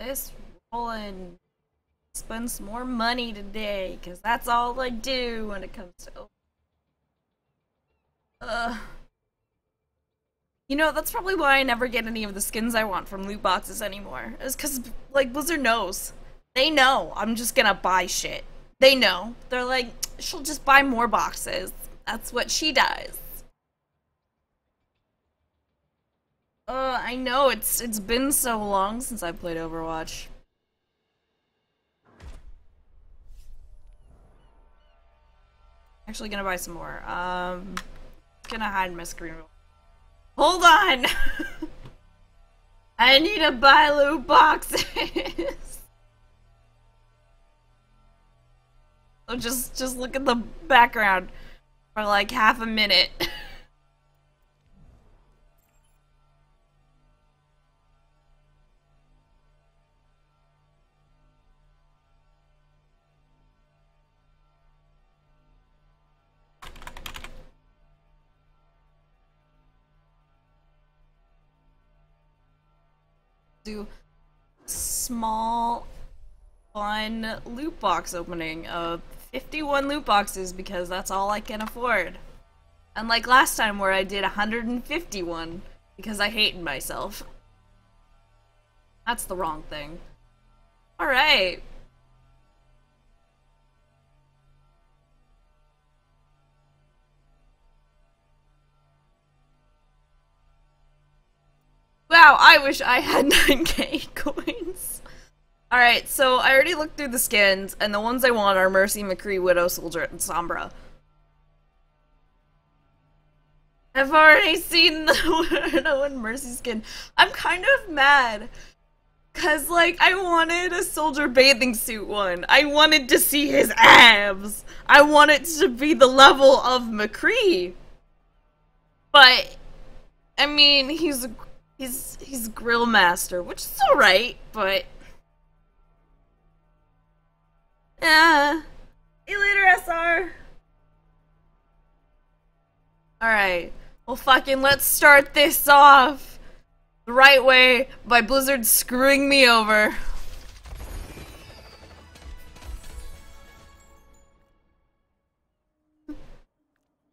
this roll and spend some more money today, because that's all I do when it comes to. Uh. You know, that's probably why I never get any of the skins I want from loot boxes anymore. Is because, like, Blizzard knows. They know I'm just gonna buy shit. They know. They're like, she'll just buy more boxes. That's what she does. Uh, I know it's it's been so long since I played Overwatch. Actually, gonna buy some more. Um, gonna hide my screen. Hold on. I need to buy loot boxes. so just just look at the background for like half a minute. do small fun loot box opening of 51 loot boxes because that's all I can afford. Unlike last time where I did 151 because I hated myself. That's the wrong thing. Alright. Wow, I wish I had 9k coins. Alright, so I already looked through the skins, and the ones I want are Mercy, McCree, Widow, Soldier, and Sombra. I've already seen the Widow and Mercy skin. I'm kind of mad. Cause, like, I wanted a Soldier bathing suit one. I wanted to see his abs. I wanted to be the level of McCree. But, I mean, he's He's he's grill master, which is alright, but yeah. See you later, SR. Alright. Well fucking let's start this off the right way by Blizzard screwing me over.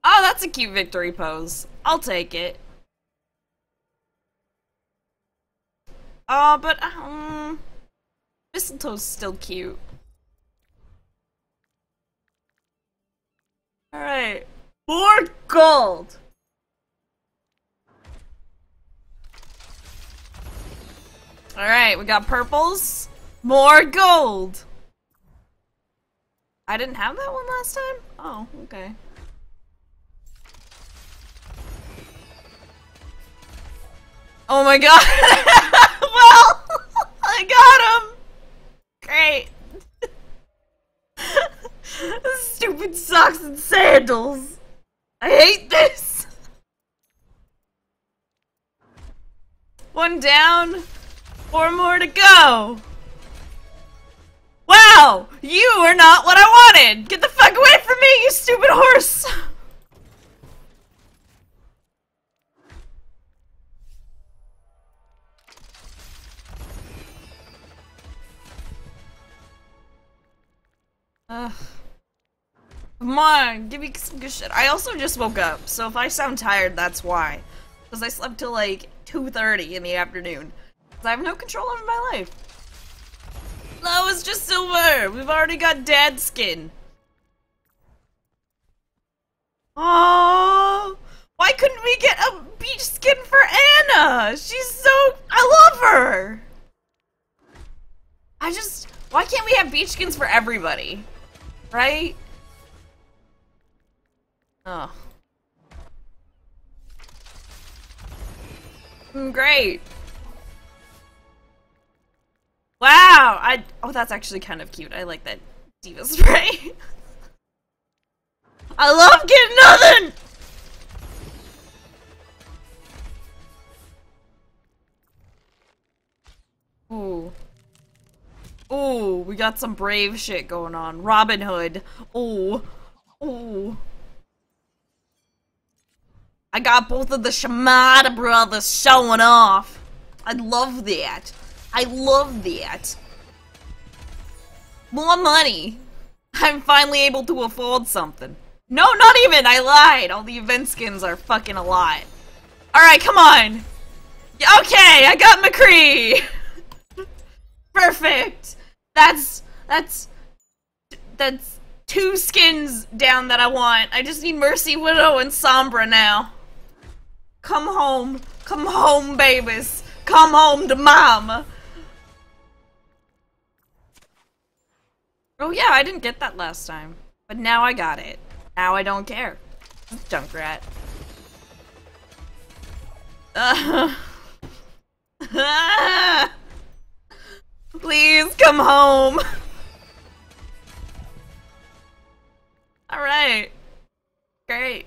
Oh, that's a cute victory pose. I'll take it. Oh, but, um... Mistletoe's still cute. Alright. More gold! Alright, we got purples. More gold! I didn't have that one last time? Oh, okay. Oh my god! well, I got him! Great. Stupid socks and sandals. I hate this. One down, four more to go. Wow! You are not what I wanted! Get the fuck away from me, you stupid horse! Ugh. Come on, give me some good shit. I also just woke up, so if I sound tired, that's why. Because I slept till like 2.30 in the afternoon. I have no control over my life. No, it's just silver! We've already got dad skin. Oh, why couldn't we get a beach skin for Ana? She's so... I love her! I just... Why can't we have beach skins for everybody? Right? Oh. Mm, great. Wow! I oh that's actually kind of cute. I like that D.Va spray. I love getting nothing! Ooh. Ooh, we got some brave shit going on. Robin Hood. Ooh. Ooh. I got both of the Shimada brothers showing off. I love that. I love that. More money. I'm finally able to afford something. No, not even! I lied! All the event skins are fucking a lot. Alright, come on! Okay, I got McCree! Perfect! That's... that's... that's two skins down that I want. I just need Mercy, Widow, and Sombra now. Come home. Come home, babies. Come home to mama. Oh yeah, I didn't get that last time. But now I got it. Now I don't care. Junkrat. Uh, Please come home. Alright. Great.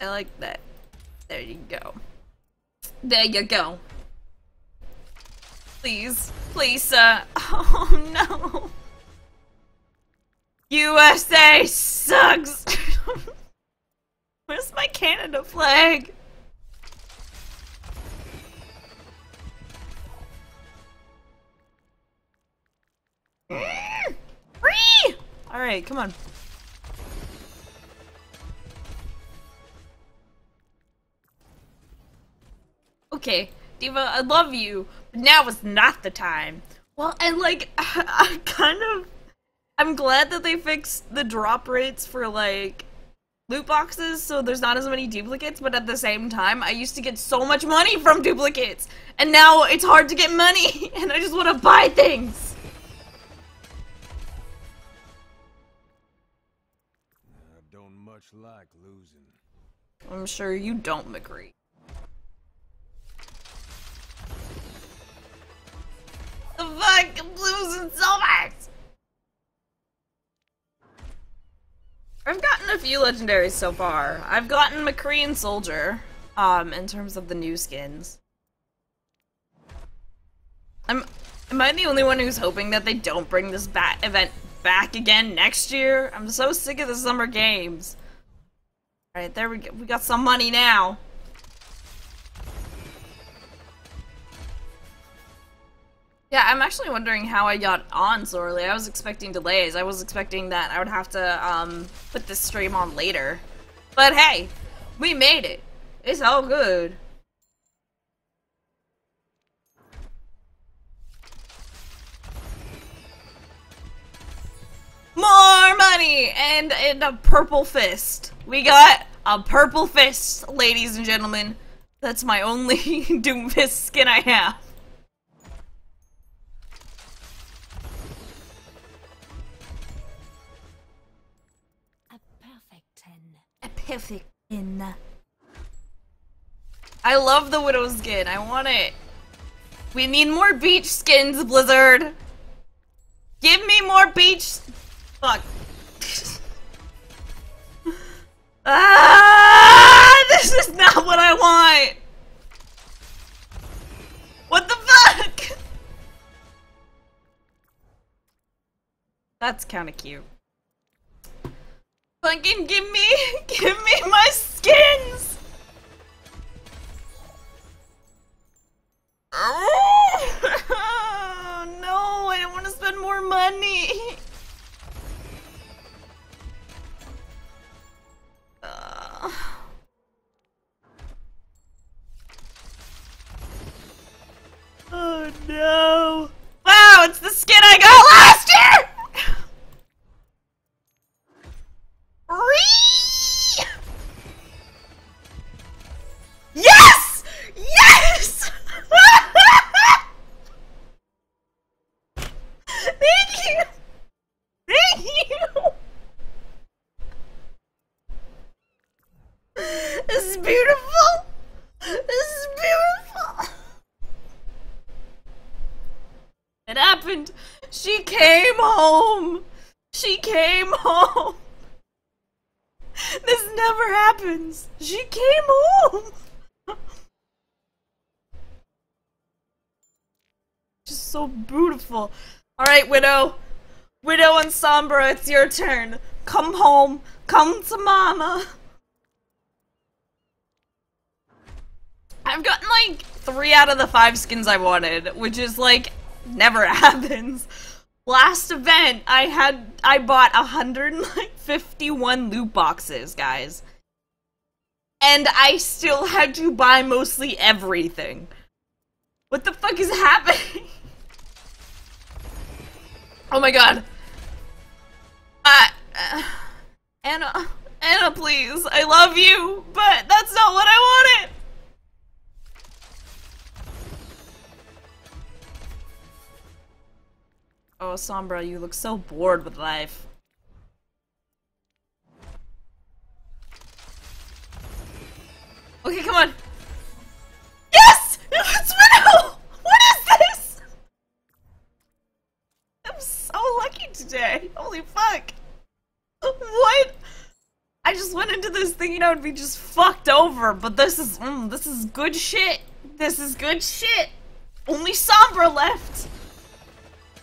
I like that. There you go. There you go. Please. Please, uh, sir. Oh, no. USA sucks! Where's my Canada flag? Alright, come on. Okay, D.Va, I love you, but now is not the time. Well, and like, I, I kind of, I'm glad that they fixed the drop rates for like loot boxes so there's not as many duplicates, but at the same time, I used to get so much money from duplicates, and now it's hard to get money, and I just want to buy things. Like losing. I'm sure you don't, McCree. The fuck? I'm losing so much! I've gotten a few legendaries so far. I've gotten McCree and Soldier, um, in terms of the new skins. I'm- am I the only one who's hoping that they don't bring this bat event back again next year? I'm so sick of the summer games. Alright, there we go. We got some money now. Yeah, I'm actually wondering how I got on so early. I was expecting delays. I was expecting that I would have to um, put this stream on later. But hey, we made it. It's all good. More money and, and a purple fist. We got a purple fist, ladies and gentlemen. That's my only Doomfist skin I have. A perfect ten. A perfect in. I love the Widow skin. I want it. We need more beach skins, Blizzard. Give me more beach. Fuck. ah! This is not what I want. What the fuck? That's kind of cute. Fucking give me, give me my skins! Oh, no, I don't want to spend more money. Oh no. Wow, it's the skin I got last year! Ree! Alright, Widow. Widow and Sombra, it's your turn. Come home. Come to mama. I've gotten like three out of the five skins I wanted, which is like never happens. Last event, I had I bought 151 loot boxes, guys. And I still had to buy mostly everything. What the fuck is happening? oh my god. Uh, Ana, Ana, please. I love you, but that's not what I wanted. Oh, Sombra, you look so bored with life. Okay, come on. Yes! It's! What is this? I'm so lucky today. Holy fuck. What? I just went into this thinking I would be just fucked over, but this is, mm, this is good shit. This is good shit. Only Sombra left.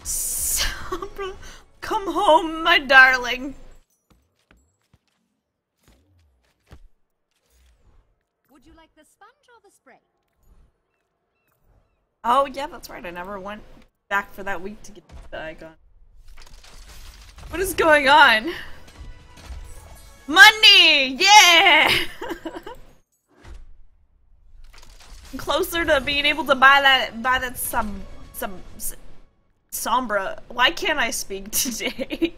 Sombra, come home, my darling. Would you like the sponge or the spray? Oh, yeah, that's right. I never went back for that week to get the icon. What is going on? Money! Yeah! Closer to being able to buy that, buy that some, some, Sombra. Why can't I speak today?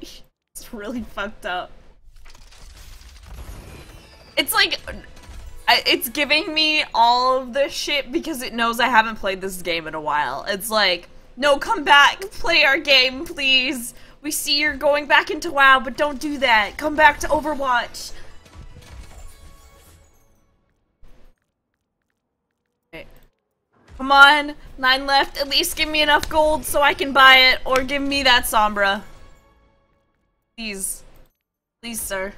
it's really fucked up. It's like, it's giving me all of this shit because it knows I haven't played this game in a while. It's like, no, come back, play our game, please. We see you're going back into WoW, but don't do that. Come back to Overwatch. Come on, nine left. At least give me enough gold so I can buy it, or give me that Sombra. Please. Please, sir.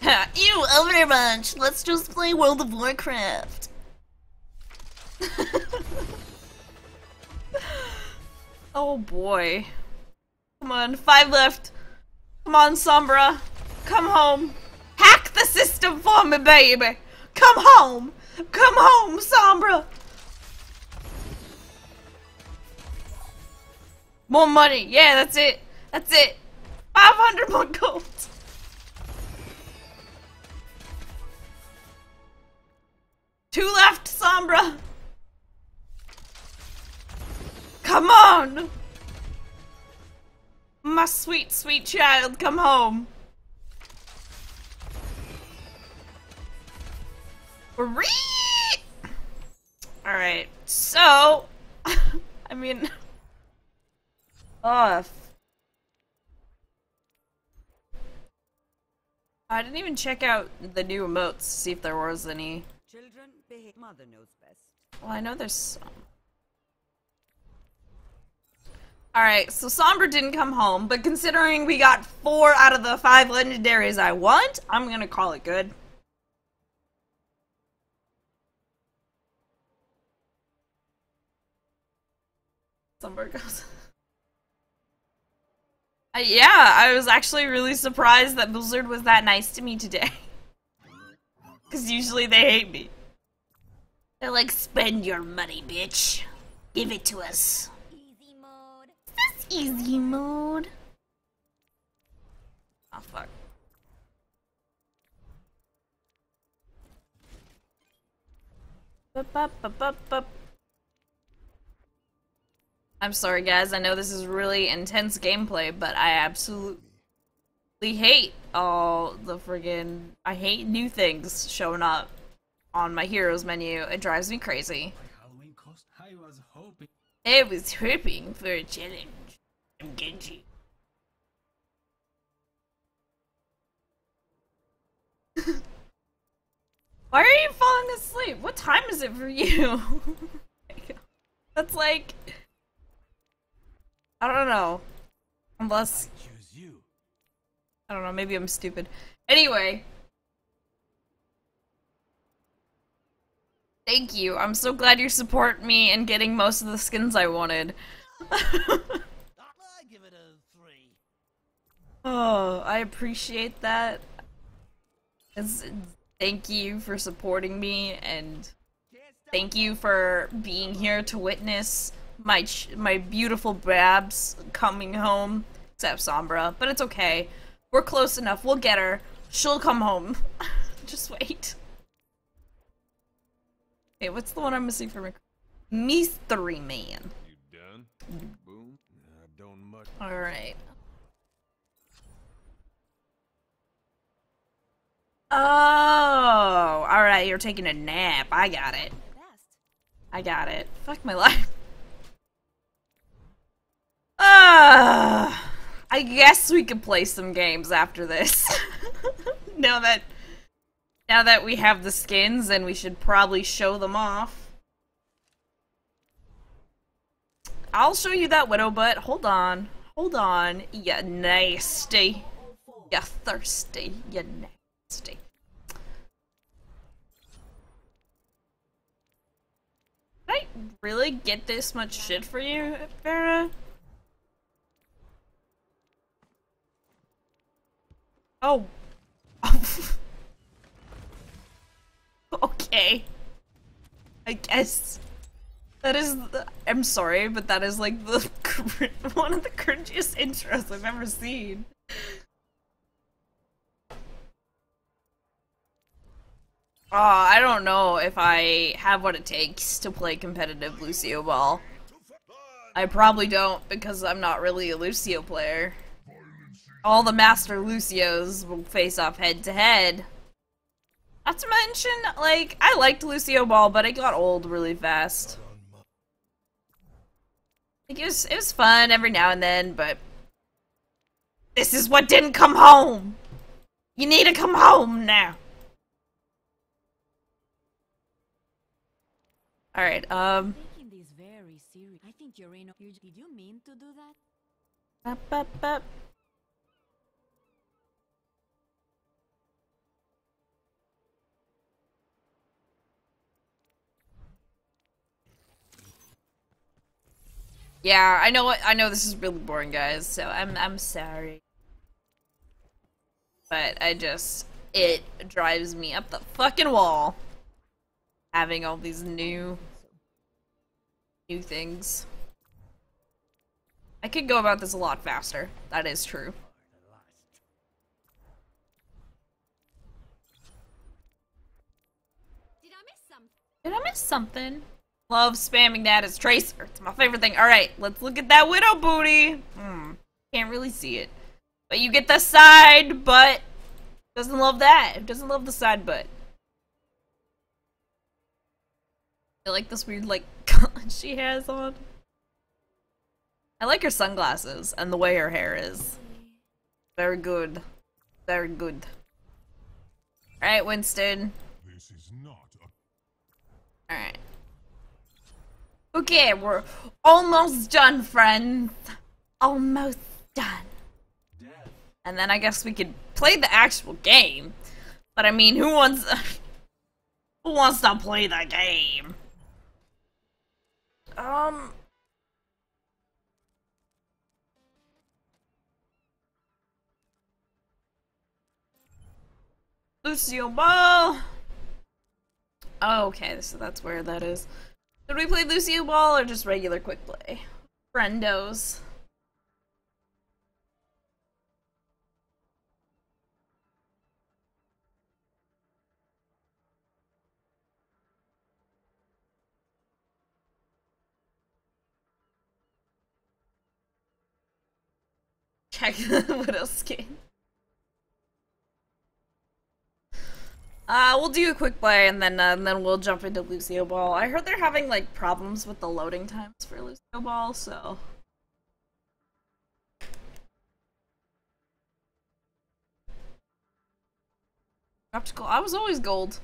Ew, Overwatch! Let's just play World of Warcraft. oh boy. Come on, five left. Come on, Sombra. Come home. Hack the system for me, baby. Come home. Come home, Sombra. More money. Yeah, that's it. That's it. 500 more gold. Come on. My sweet, sweet child, come home. Whee! Alright, so... I mean... Ugh. I didn't even check out the new emotes to see if there was any. Children, behave. Mother knows best. Well, I know there's some. Alright, so Sombra didn't come home, but considering we got four out of the five legendaries I want, I'm gonna call it good. Sombra goes. Uh, yeah, I was actually really surprised that Blizzard was that nice to me today. Because usually they hate me. They're like, spend your money, bitch. Give it to us. Easy mode. This easy mode. Oh, fuck. Bup, bup, bup, bup, bup. I'm sorry, guys. I know this is really intense gameplay, but I absolutely hate all the friggin' I hate new things showing up on my heroes menu. It drives me crazy. Halloween cost. I was hoping. I was hoping for a challenge from Genji. Why are you falling asleep? What time is it for you? That's like I don't know. Unless Choose you. I don't know, maybe I'm stupid. Anyway. Thank you. I'm so glad you support me in getting most of the skins I wanted. Oh, I appreciate that. It's, thank you for supporting me and thank you for being here to witness my ch- my beautiful Babs coming home. Except Sombra, but it's okay. We're close enough. We'll get her. She'll come home. Just wait. Okay, what's the one I'm missing from Mystery Man? You done? Boom. I don't Oh, alright, you're taking a nap. I got it. I got it. Fuck my life. Ah, I guess we could play some games after this. now that now that we have the skins and we should probably show them off. I'll show you that widow butt. Hold on. Hold on. You nasty. You thirsty. You nasty. Did I really get this much shit for you, Pharah? Oh. okay. I guess. That is. The, I'm sorry, but that is like the one of the cringiest intros I've ever seen. Oh, I don't know if I have what it takes to play competitive Lucio Ball. I probably don't because I'm not really a Lucio player. All the Master Lucios will face off head to head. Not to mention, like, I liked Lucio Ball, but it got old really fast. Like, it was, it was fun every now and then, but... This is what didn't come home! You need to come home now! Alright, um... This very serious. I think you're in. You, did you mean to do that? Up, up, up. Yeah, I know what I know this is really boring guys, so I'm I'm sorry. But I just it drives me up the fucking wall having all these new new things. I could go about this a lot faster. That is true. Did I miss something? Did I miss something? Love spamming that as Tracer. It's my favorite thing. Alright, let's look at that Widow booty. Hmm. Can't really see it. But you get the side butt. Doesn't love that. Doesn't love the side butt. I like this weird, like, she has on. I like her sunglasses and the way her hair is. Very good. Very good. Alright, Winston. This is not a Alright. Okay, we're almost done, friends. Almost done. And then I guess we could play the actual game. But I mean, who wants who wants to play the game? Um Lucio Ball. Okay, so that's where that is. Did we play Lucio Ball or just regular quick play? Friendos. Check what else skin. Uh, we'll do a quick play and then uh, and then we'll jump into Lucio Ball. I heard they're having like problems with the loading times for Lucio Ball, so Optical. I was always gold.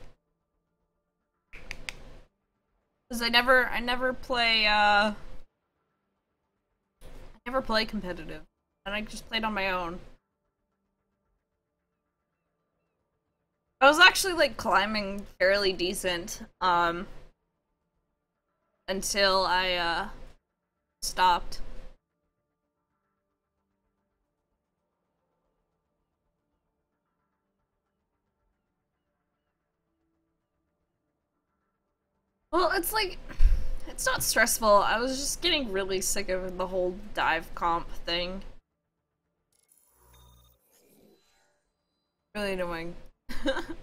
Cause I never, I never play. uh... I never play competitive, and I just played on my own. I was actually like climbing fairly decent um until I uh stopped. Well, it's like it's not stressful. I was just getting really sick of the whole dive comp thing. Really annoying. Welcome.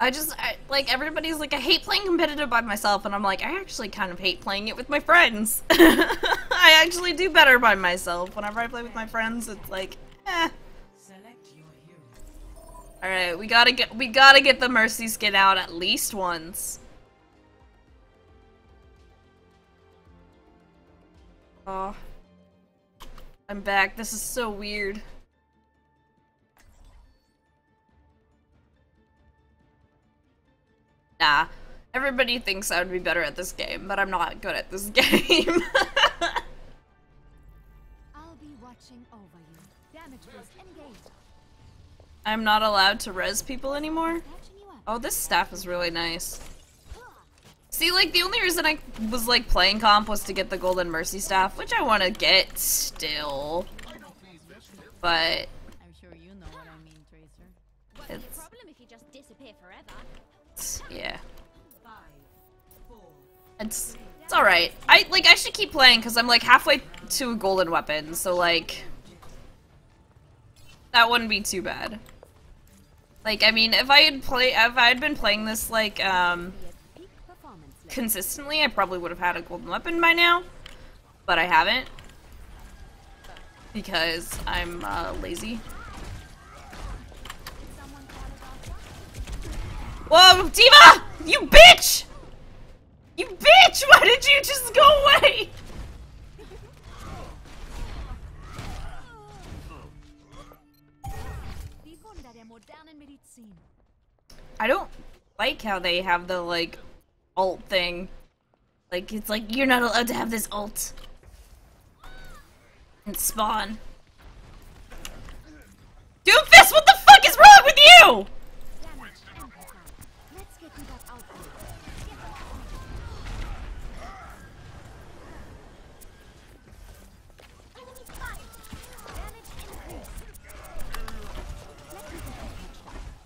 I just I, like everybody's like I hate playing competitive by myself, and I'm like I actually kind of hate playing it with my friends. I actually do better by myself. Whenever I play with my friends, it's like, eh. Select your hero. All right, we gotta get we gotta get the mercy skin out at least once. Oh, I'm back. This is so weird. Nah, everybody thinks I would be better at this game, but I'm not good at this game. I'll be watching over you. Damage boost engaged. I'm not allowed to res people anymore. Catching you up. Oh, this staff is really nice. See, like, the only reason I was, like, playing comp was to get the Golden Mercy staff, which I want to get still. But, yeah. It's, it's alright. I, like, I should keep playing, because I'm, like, halfway to a golden weapon, so, like... That wouldn't be too bad. Like, I mean, if I had play, if I had been playing this, like, um... Consistently, I probably would have had a golden weapon by now, but I haven't because I'm uh, lazy. Someone call it off. Whoa, D.Va! You bitch! You bitch! Why did you just go away? I don't like how they have the like alt thing. Like it's like you're not allowed to have this alt. And spawn. Doomfist, what the fuck is wrong with you?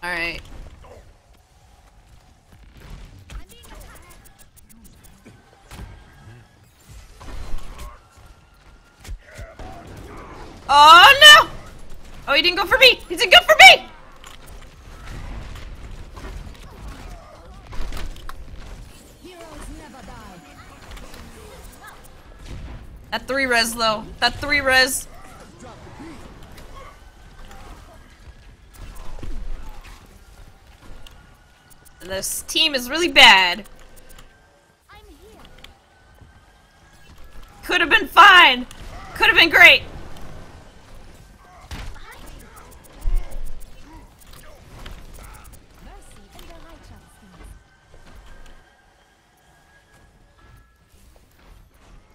Alright. Oh no! Oh, he didn't go for me! He didn't go for me! That three res though. That three res. This team is really bad. I'm here. Could have been fine. Could have been great.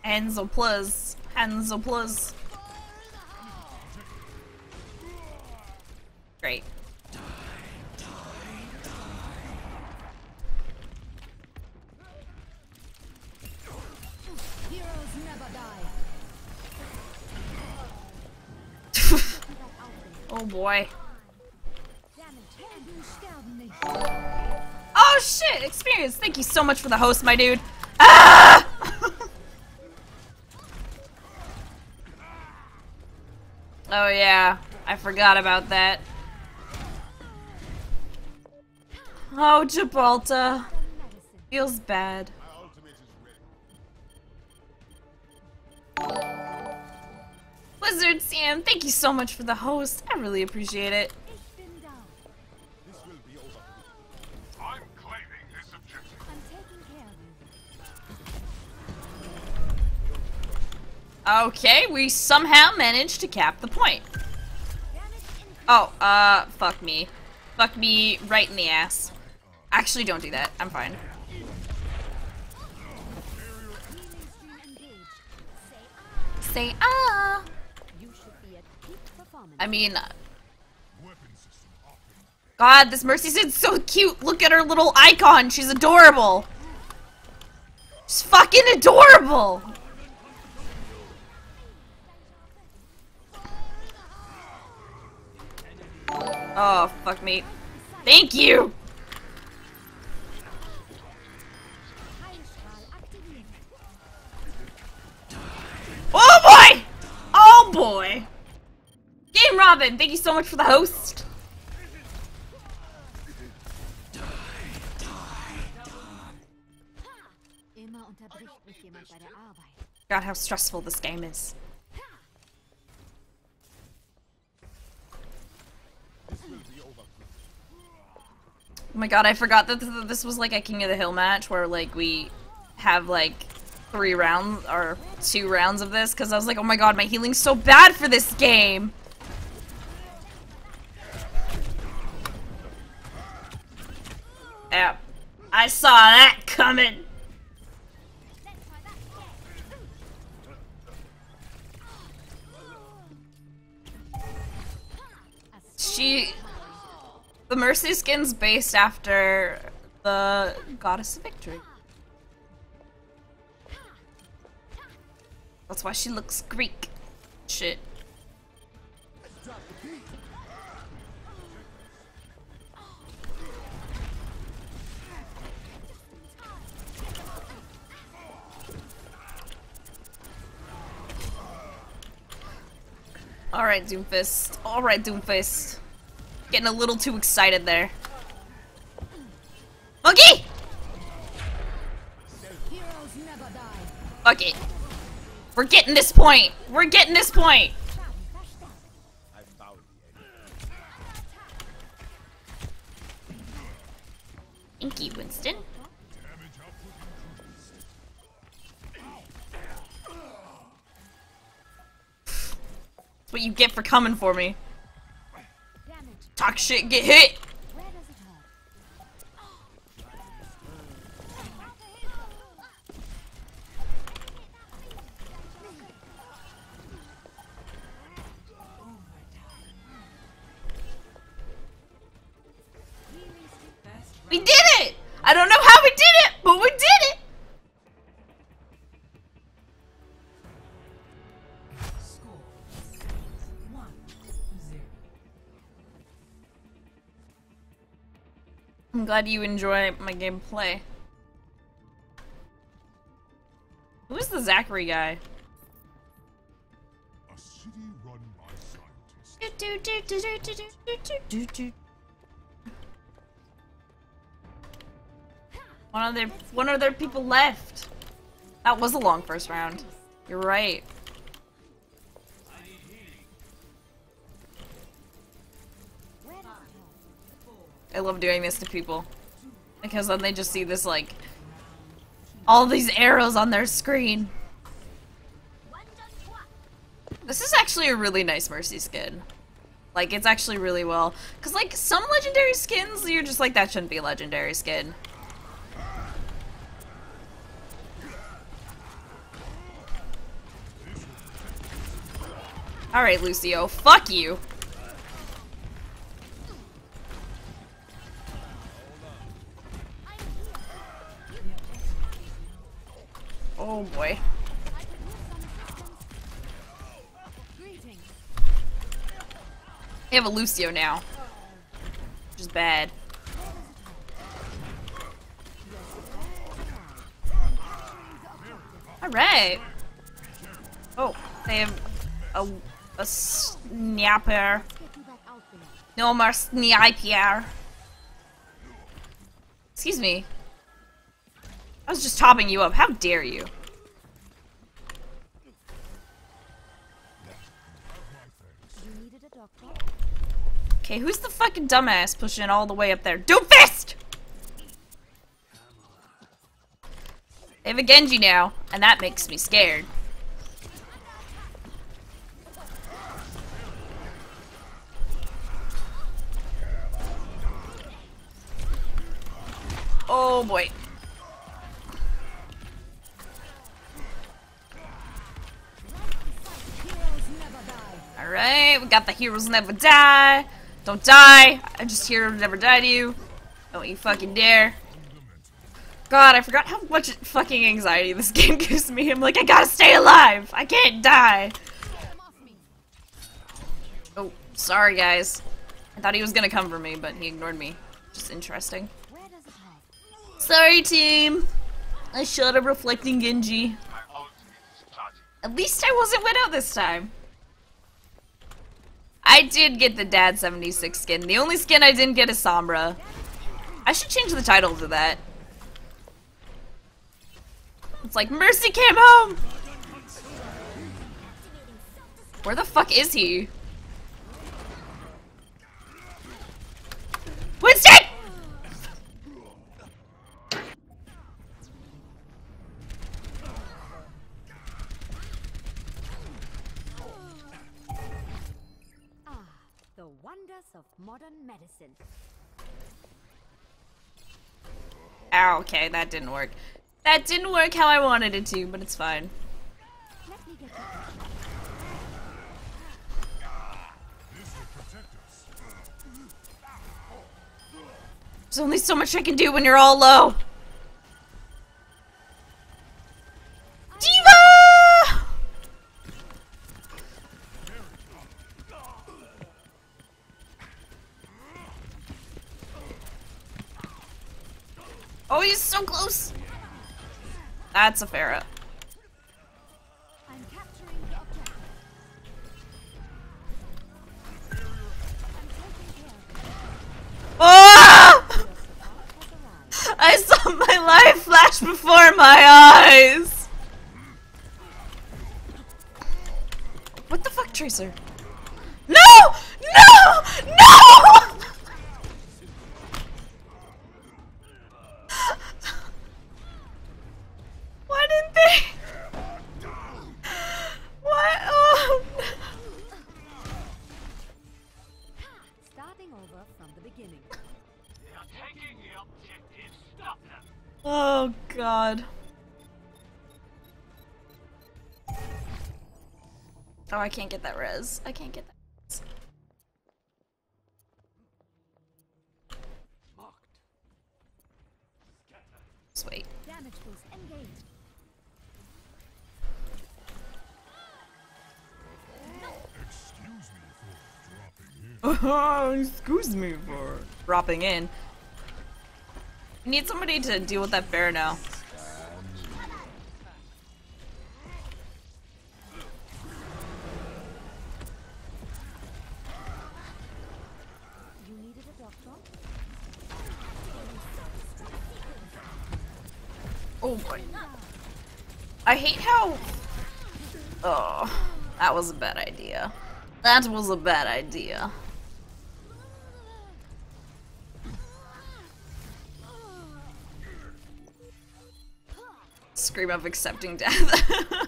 Hansel plus. Hansel plus. Great. Oh boy. Oh shit! Experience. Thank you so much for the host, my dude. Ah! oh yeah, I forgot about that. Oh, Gibraltar. Feels bad. Blizzard Sam, thank you so much for the host. I really appreciate it. Okay, we somehow managed to cap the point. Oh, uh, fuck me. Fuck me right in the ass. Actually, don't do that. I'm fine. Say ah. I mean... God, this Mercy Sid's so cute! Look at her little icon! She's adorable! She's fucking adorable! Oh, fuck me. Thank you! Oh boy! Oh boy! Robin. Thank you so much for the host. God, how stressful this game is. Oh my god, I forgot that th- this was like a King of the Hill match where like we have like three rounds or two rounds of this because I was like, oh my god, my healing's so bad for this game. Yeah, I saw that coming. She, the Mercy skin's based after the Goddess of Victory. That's why she looks Greek. Shit. Alright, Doomfist. Alright, Doomfist. Getting a little too excited there. Monkey! Fuck it. We're getting this point. We're getting this point. Thank you, Winston. That's what you get for coming for me. Talk shit, get hit. We did it! I don't know how I'm glad you enjoy my gameplay. Who's the Zachary guy? One other one other people left. That was a long first round. You're right. I love doing this to people. Because then they just see this like all these arrows on their screen. This is actually a really nice Mercy skin. Like, it's actually really well. Because, like, some legendary skins, you're just like, that shouldn't be a legendary skin. Alright, Lucio. Fuck you. Oh boy. We have a Lucio now. Which is bad. Alright. Oh, they have a, a snapper. No more sniper. Excuse me. I was just topping you up. How dare you? Okay, who's the fucking dumbass pushing all the way up there? Doomfist! They have a Genji now, and that makes me scared. Oh boy. Alright, we got the heroes never die. Don't die. I just hear never die to you. Don't you fucking dare. God, I forgot how much fucking anxiety this game gives me. I'm like, I gotta stay alive. I can't die. Oh, sorry guys. I thought he was gonna come for me, but he ignored me. Just interesting. Sorry, team. I shot a reflecting Genji. At least I wasn't Widow this time. I did get the Dad 76 skin. The only skin I didn't get is Sombra. I should change the title to that. It's like, Mercy came home! Where the fuck is he? Winston! Of modern medicine. Ah, okay, that didn't work. That didn't work how I wanted it to, but it's fine. Let me get you. This will protect us. There's only so much I can do when you're all low. Oh, he's so close. That's a Pharah. Oh! I saw my life flash before my eyes. What the fuck, Tracer? No! No! No! I can't get that res. I can't get that. Res. Just. Damage boost engaged. Excuse me for dropping in. Excuse me for dropping in. Need somebody to deal with that bear now. That was a bad idea. That was a bad idea. Scream of accepting death.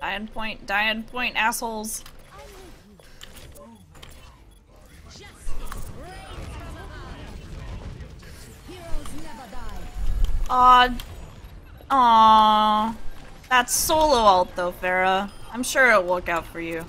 Diane point, Diane point, assholes. Aw. That's solo ult though, Pharah. I'm sure it'll work out for you.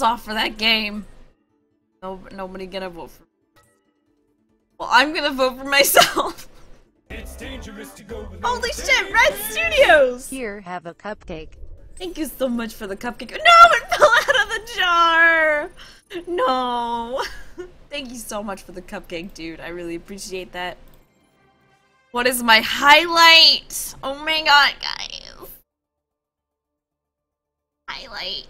Ass off for that game. No, nobody gonna vote for. Well, I'm gonna vote for myself. It's dangerous to go Holy shit, Red Studios! Here, have a cupcake. Thank you so much for the cupcake. No, it fell out of the jar! No. Thank you so much for the cupcake, dude. I really appreciate that. What is my highlight? Oh my god, guys. Highlight.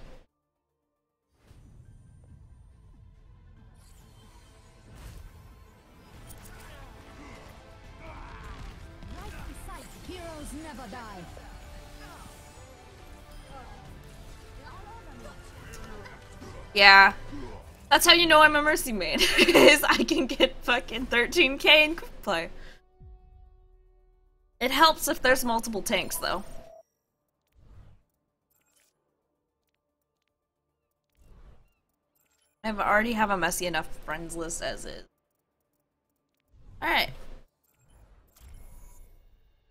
Never die. Yeah. That's how you know I'm a Mercy main, is I can get fucking 13k in quick play. It helps if there's multiple tanks, though. I already have a messy enough friends list as is. Alright.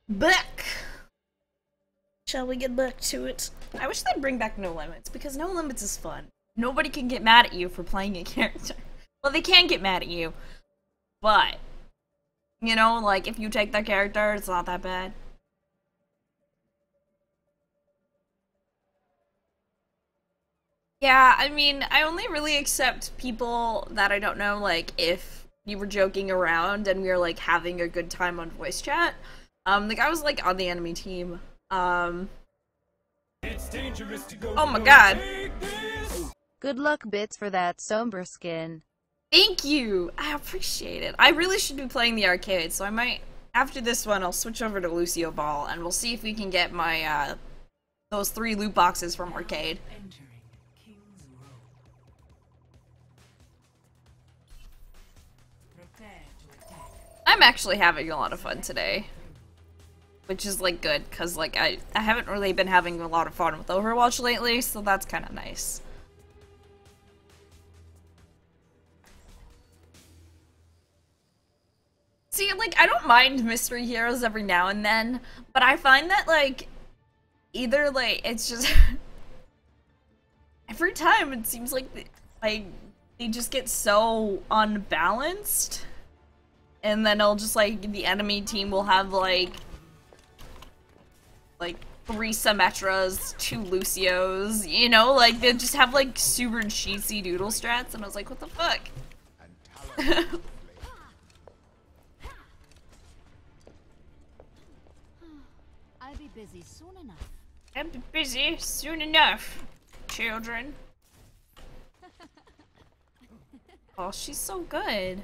Back! Shall we get back to it? I wish they'd bring back No Limits, because No Limits is fun. Nobody can get mad at you for playing a character. Well, they can get mad at you, but, you know, like, if you take their character, it's not that bad. Yeah, I mean, I only really accept people that I don't know, like, if you were joking around and we were, like, having a good time on voice chat. Um, like, I was, like, on the enemy team. Um, It's dangerous to go Oh my. God. Good luck bits for that Sombra skin. Thank you! I appreciate it. I really should be playing the arcade, so I might, after this one, I'll switch over to Lucio Ball, and we'll see if we can get my, uh, those three loot boxes from arcade. Entering King's Row. Prepare to attack. I'm actually having a lot of fun today. Which is, like, good, because, like, I, I haven't really been having a lot of fun with Overwatch lately, so that's kind of nice. See, like, I don't mind mystery heroes every now and then, but I find that, like, either, like, it's just... every time it seems like, they, like, they just get so unbalanced. And then I'll just, like, the enemy team will have, like, like, three Symmetras, two Lucios, you know? Like, they just have, like, super cheesy doodle strats, and I was like, what the fuck? I'll be busy soon enough. I'll be busy soon enough, children. Oh, she's so good.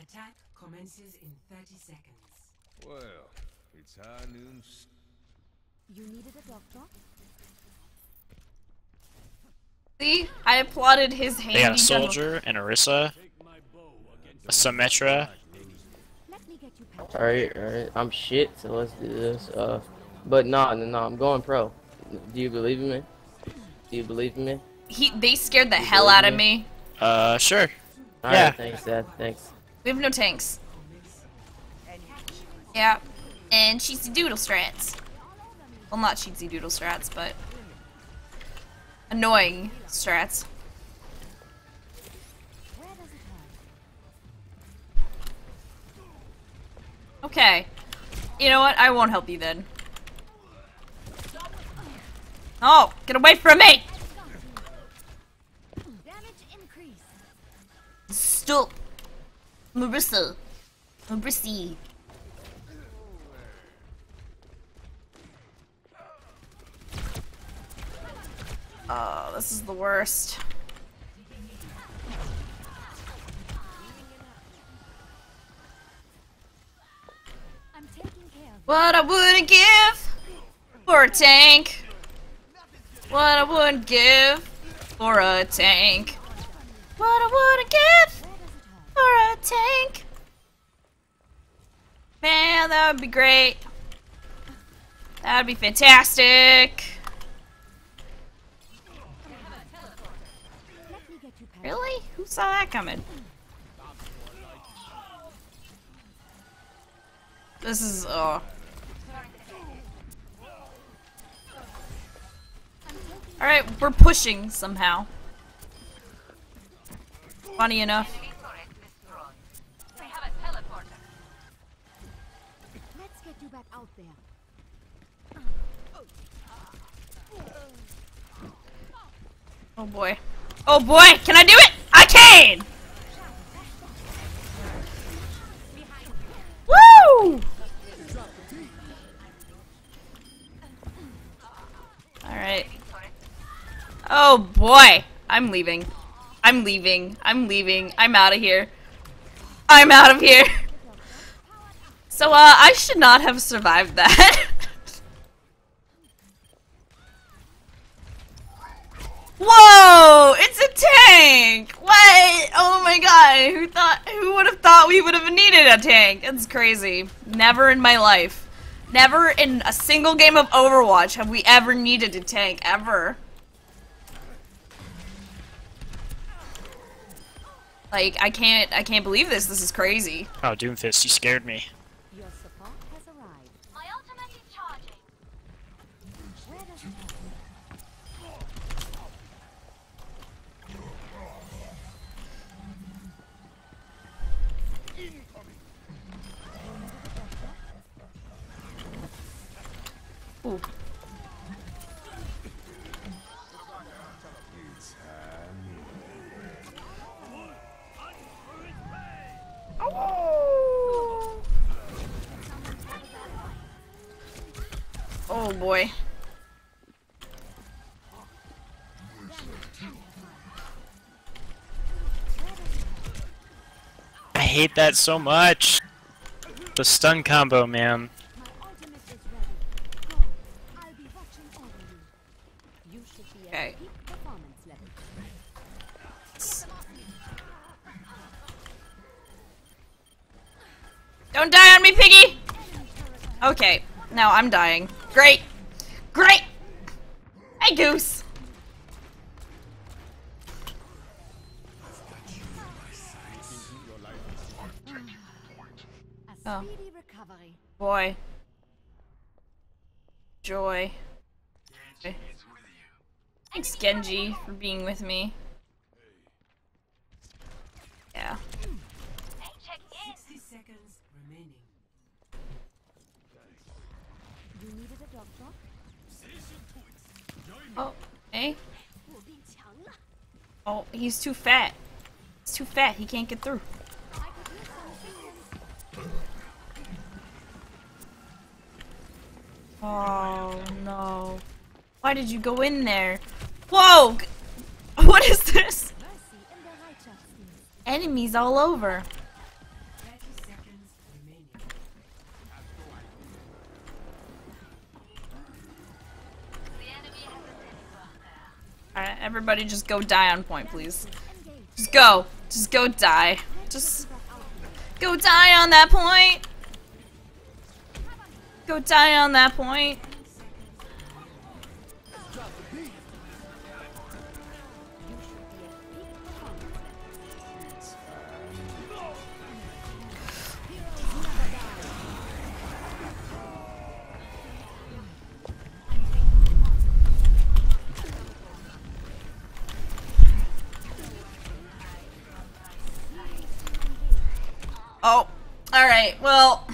Attack commences in 30 seconds. Well, it's high noon. s- You needed a doctor? See? I applauded his handy They got a soldier, an Orisa, a Symmetra. Let me get you patched. Alright, alright. I'm shit, so let's do this. Uh, but nah, nah, nah, I'm going pro. Do you believe in me? Do you believe in me? He, they scared the hell out of me. Uh, sure. Alright, Yeah. thanks, Dad. Thanks. We have no tanks. Yeah. And cheesy doodle strats. Well, not cheesy doodle strats, but annoying strats. Okay. You know what? I won't help you then. Oh, get away from me! Stop. Marissa. Marissa. Oh, this is the worst. What I wouldn't give for a tank. What I wouldn't give for a tank. What I wouldn't give for a tank. Man, that would be great. That would be fantastic. Let me get you patched. Really? Who saw that coming? This is, uh. Alright, we're pushing somehow. Funny enough. Let's get you back out there. Oh boy. Oh boy, can I do it? I can! Woo! Alright. Oh boy! I'm leaving. I'm leaving. I'm leaving. I'm out of here. I'm out of here. So, uh, I should not have survived that. Whoa! It's a tank! What? Oh my god, who thought who would have thought we would have needed a tank? It's crazy. Never in my life. Never in a single game of Overwatch have we ever needed a tank, ever. Like, I can't I can't believe this. This is crazy. Oh, Doomfist, you scared me. Ooh. Oh boy. I hate that so much. The stun combo, man. I'm dying. Great! Great! Hey, Goose! Oh. Boy. Joy. Thanks, Genji, for being with me. Yeah. Hey, check in. 60 seconds remaining. You needed a doctor? Oh, Eh? Oh, he's too fat. He's too fat. He can't get through. Oh, no. Why did you go in there? Whoa! What is this? Enemies all over. Alright, everybody just go die on point, please. Just go. Just go die. Just go die on that point. Go die on that point. Oh, alright, well.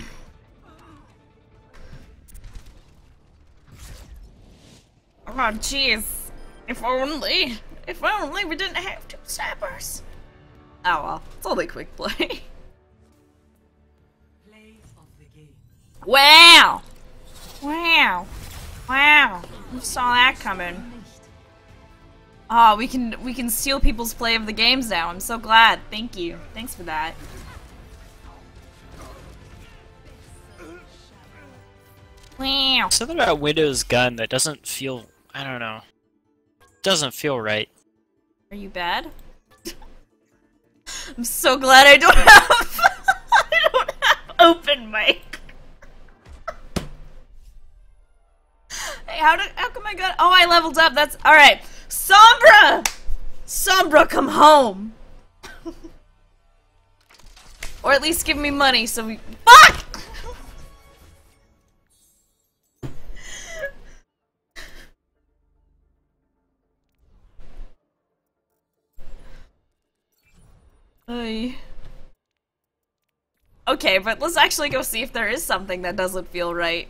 Oh, jeez. If only. If only we didn't have two snappers. Oh well, it's only quick play. Wow! Wow! Wow! Who saw that coming? Oh, we can we can steal people's play of the games now. I'm so glad. Thank you. Thanks for that. Wow. Something about Widow's gun that doesn't feel. I don't know. Doesn't feel right. Are you bad? I'm so glad I don't have I don't have open mic. hey, how did how come I got Oh, I leveled up. That's all right. Sombra! Sombra, come home. or at least give me money so we Fuck! Ay. Okay, but let's actually go see if there is something that doesn't feel right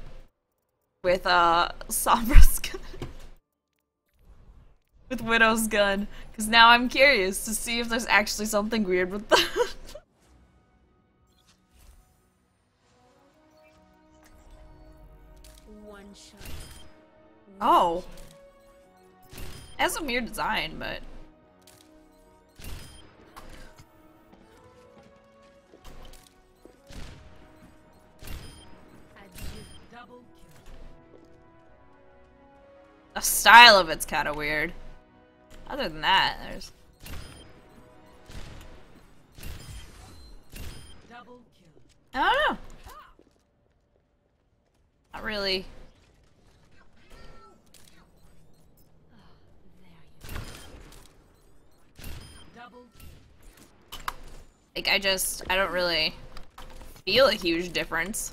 with uh Sombra's gun. with Widow's gun. Cause now I'm curious to see if there's actually something weird with that. One shot. oh. It has a weird design, but the style of it's kind of weird. Other than that, there's I don't know. Not really. Like, I just, I don't really feel a huge difference.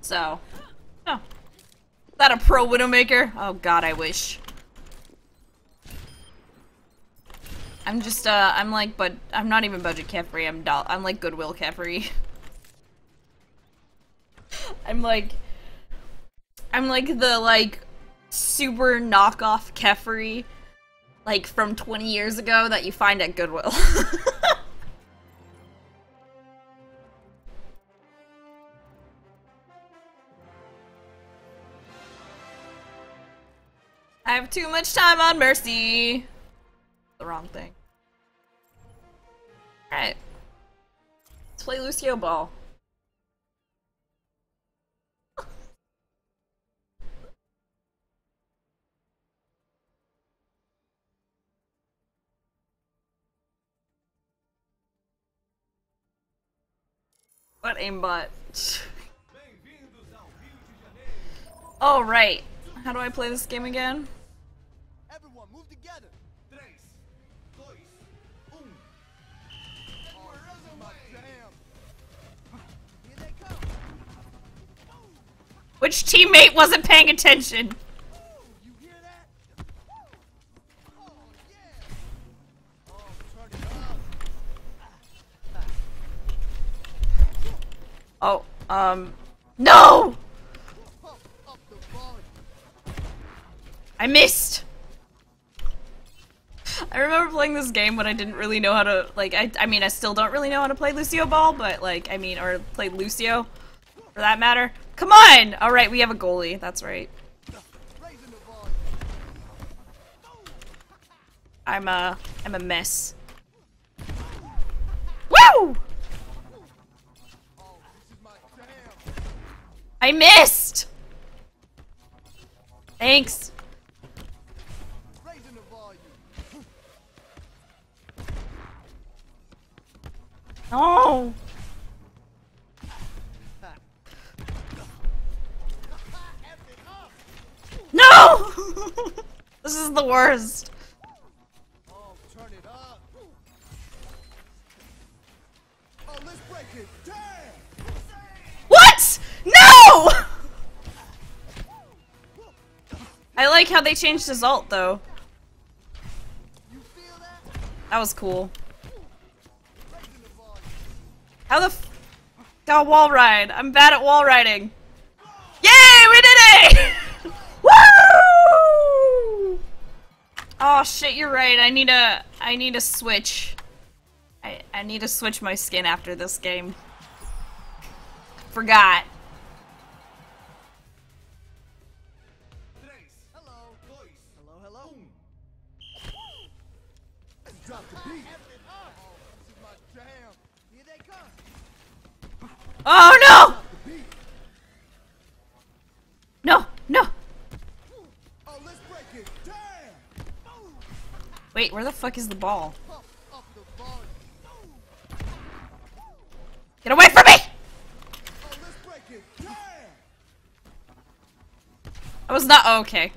So, oh. That a pro Widowmaker? Oh god, I wish. I'm just, uh, I'm like, but I'm not even budget Kephrii, I'm doll- I'm like Goodwill Kephrii. I'm like, I'm like the, like, super knockoff Kephrii, like, from 20 years ago that you find at Goodwill. I have too much time on Mercy. The wrong thing. Alright. Let's play Lucio Ball. What aimbot? oh right. How do I play this game again? Which teammate wasn't paying attention? Oh, um, no! I missed! I remember playing this game when I didn't really know how to, like, I, I mean, I still don't really know how to play Lucio Ball, but, like, I mean, or play Lucio, for that matter. Come on! Alright, we have a goalie, that's right. I'm a, I'm a mess. Woo! I missed! Thanks. No! No! this is the worst. Oh, turn it up. Oh, let's break it. Damn. What? No! I like how they changed his ult though. That? That was cool. How the f- Got wall ride. I'm bad at wall riding. Yay! We did it! Woo! Oh shit, you're right. I need a I need a switch. I I need to switch my skin after this game. Forgot. Oh, this is my jam. Here they come. Oh no! Drop the beat. No, no. Oh, let's break it. Damn. Wait, where the fuck is the ball? Get away from me! I was not oh, okay.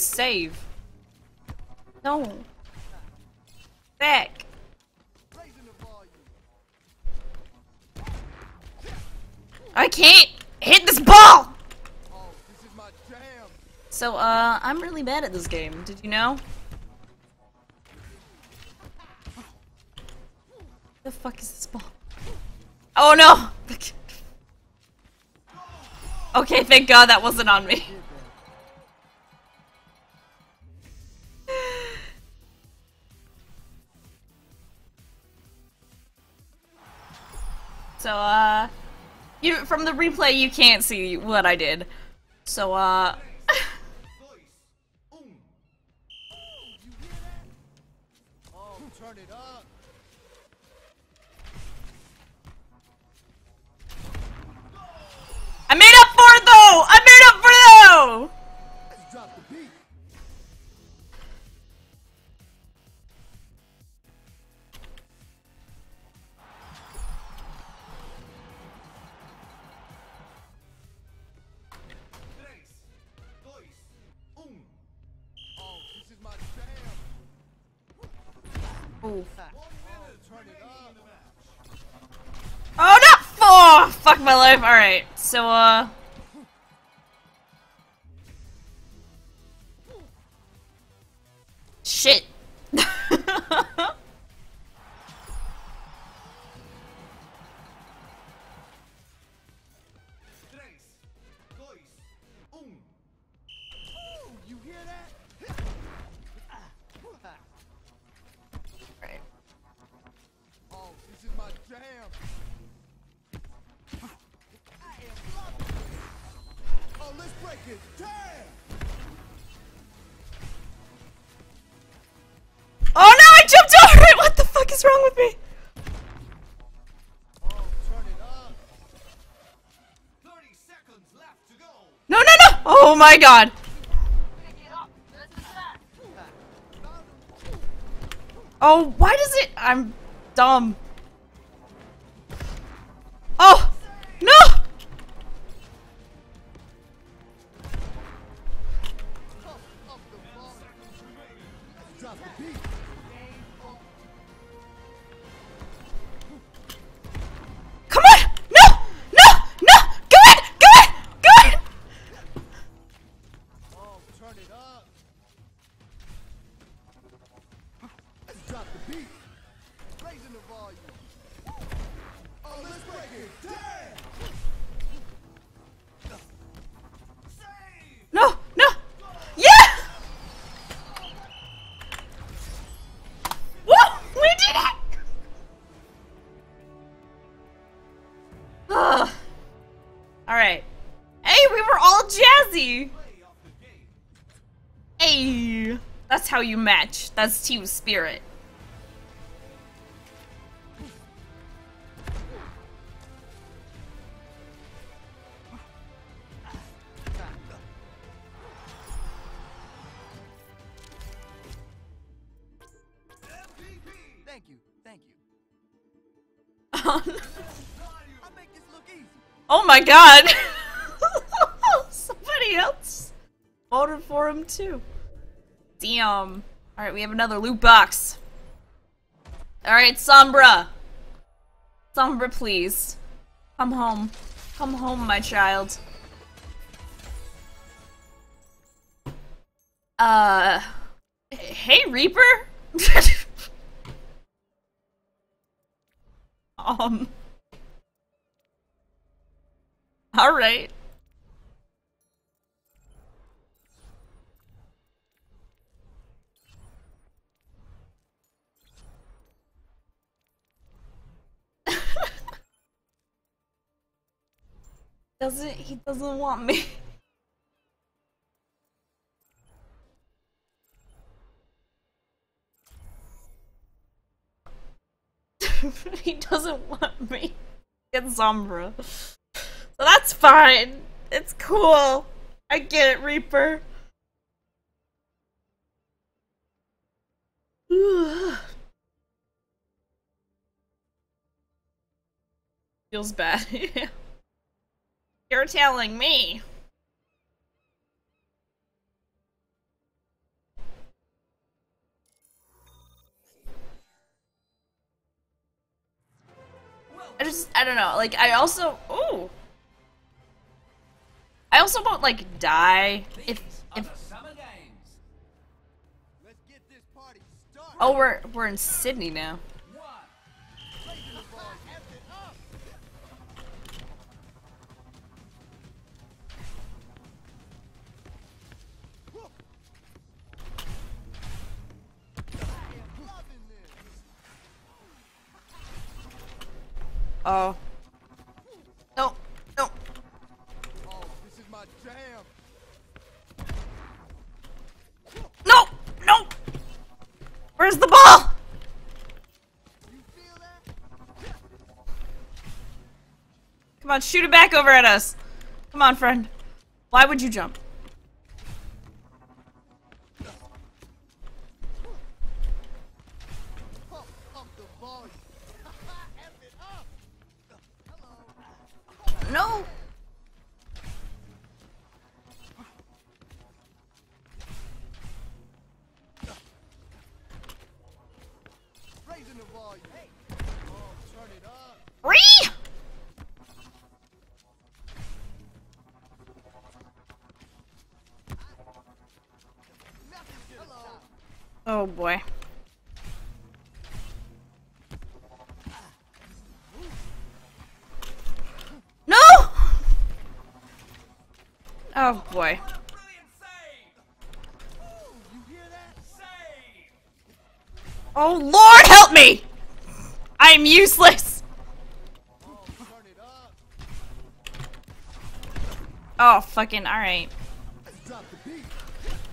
Save. No. Back. I can't hit this ball! So, uh, I'm really bad at this game. Did you know? The fuck is this ball? Oh no! Okay, thank god that wasn't on me. Replay you can't see what I did. So, uh, my life. Alright, so, uh. Oh my god. Oh, why does it? I'm dumb. Hey, we were all jazzy! Hey! That's how you match. That's team spirit. Too. Damn. Alright, we have another loot box. Alright, Sombra. Sombra, please. Come home. Come home, my child. Uh. Hey, Reaper? um. Alright. Doesn't he doesn't want me. he doesn't want me. Get Sombra. So that's fine. It's cool. I get it, Reaper. Feels bad. You're telling me. I just, I don't know. Like, I also, ooh. I also won't like die if if. Oh, we're we're in Sydney now. oh. No, no. Oh, this is my jam. No, no. Where's the ball? Come on, shoot it back over at us. Come on, friend. Why would you jump? Oh boy. Oh lord help me! I am useless! Oh fucking alright.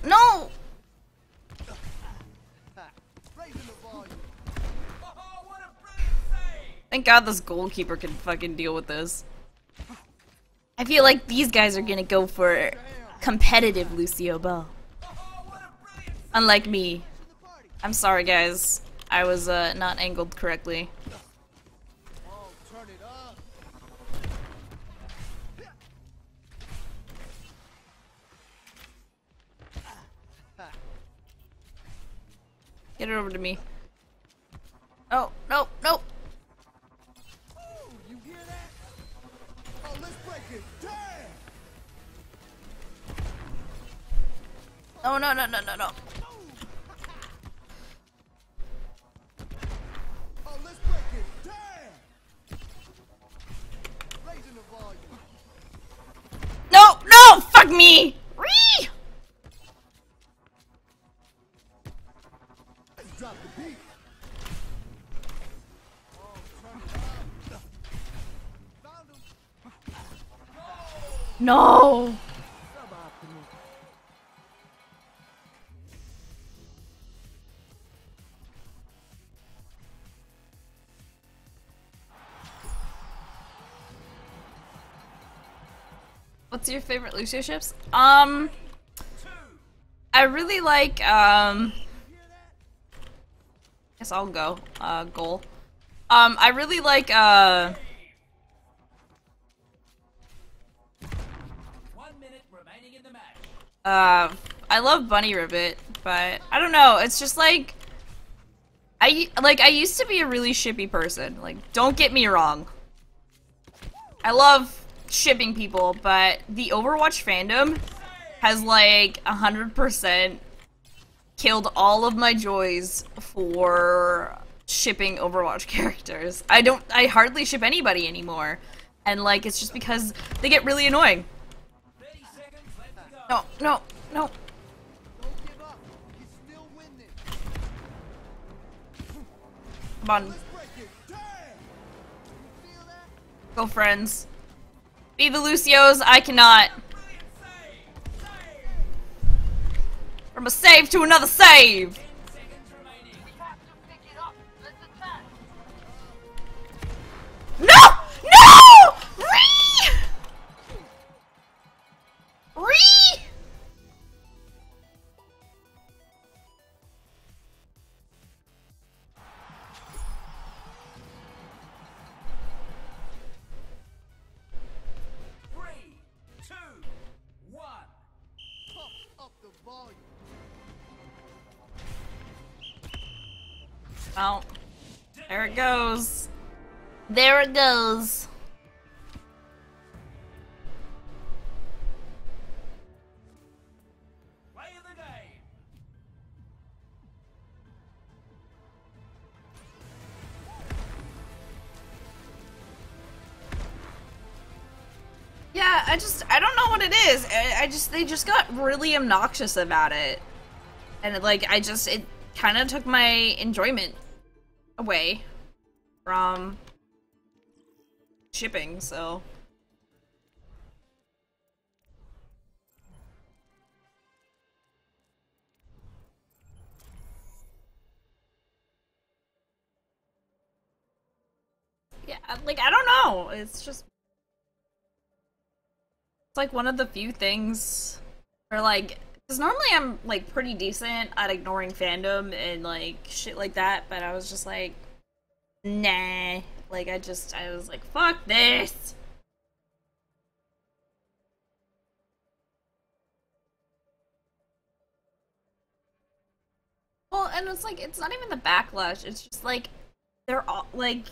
No! Thank god this goalkeeper can fucking deal with this. I feel like these guys are gonna go for competitive Lucio Ball. Unlike me. I'm sorry guys. I was uh, not angled correctly. Get it over to me. No, no, no, What's your favorite Lucio ships? Um, I really like, um, I guess I'll go, uh, goal. Um, I really like, uh, Uh, I love Bunny Ribbit, but I don't know. It's just like I like I used to be a really shippy person. Like, don't get me wrong. I love shipping people, but the Overwatch fandom has like a hundred percent killed all of my joys for shipping Overwatch characters. I don't. I hardly ship anybody anymore, and like it's just because they get really annoying. No, no, no. Come on, go friends. Be the Lucios, I cannot. From a save to another save! No! No! Ree! Ree! Oh. There it goes. There it goes. Yeah, I just I don't know what it is. I, I just they just got really obnoxious about it, and it, like I just it kind of took my enjoyment away from shipping. So yeah, like I don't know. It's just It's like one of the few things where like because normally I'm like pretty decent at ignoring fandom and like shit like that, but I was just like, nah. Like I just I was like, fuck this. Well, and it's like it's not even the backlash. It's just like they're all like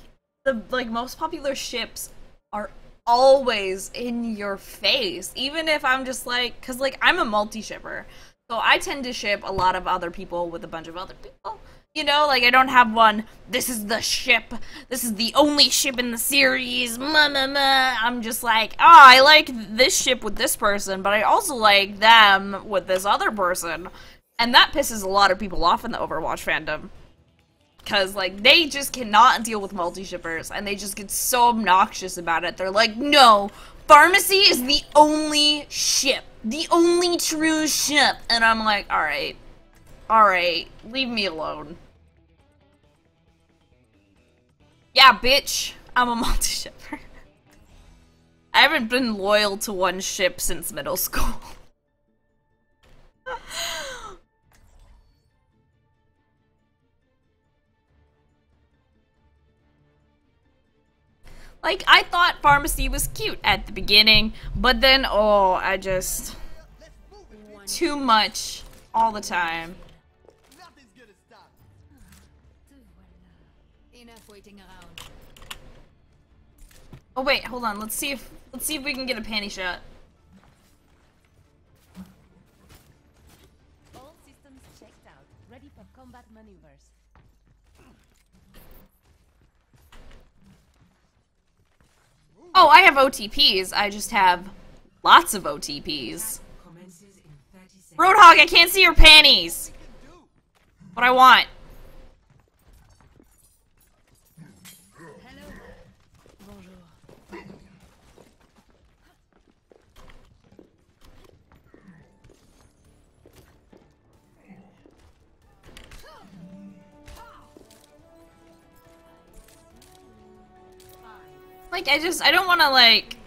the like most popular ships are always in your face. Even if I'm just like cuz like I'm a multi-shipper. So I tend to ship a lot of other people with a bunch of other people. You know, like I don't have one this is the ship. This is the only ship in the series. Ma ma ma. I'm just like, "Oh, I like this ship with this person, but I also like them with this other person." And that pisses a lot of people off in the Overwatch fandom. Because, like, they just cannot deal with multi-shippers, and they just get so obnoxious about it. They're like, no, Pharmercy is the only ship. The only true ship. And I'm like, alright. Alright, leave me alone. Yeah, bitch. I'm a multi-shipper. I haven't been loyal to one ship since middle school. Like, I thought Pharmercy was cute at the beginning, but then, oh, I just... Too much all the time. Oh wait, hold on. Let's see if let's see if we can get a panty shot. All systems checked out. Ready for combat maneuvers. Oh, I have OTPs. I just have lots of OTPs. Commences in 30 seconds. Roadhog, I can't see your panties. What I want. Like, I just, I don't want to, like,